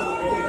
Hallelujah.